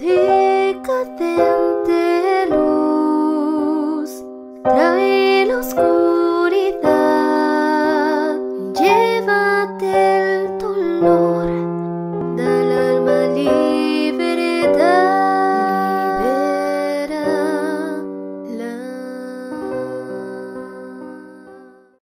decadente luz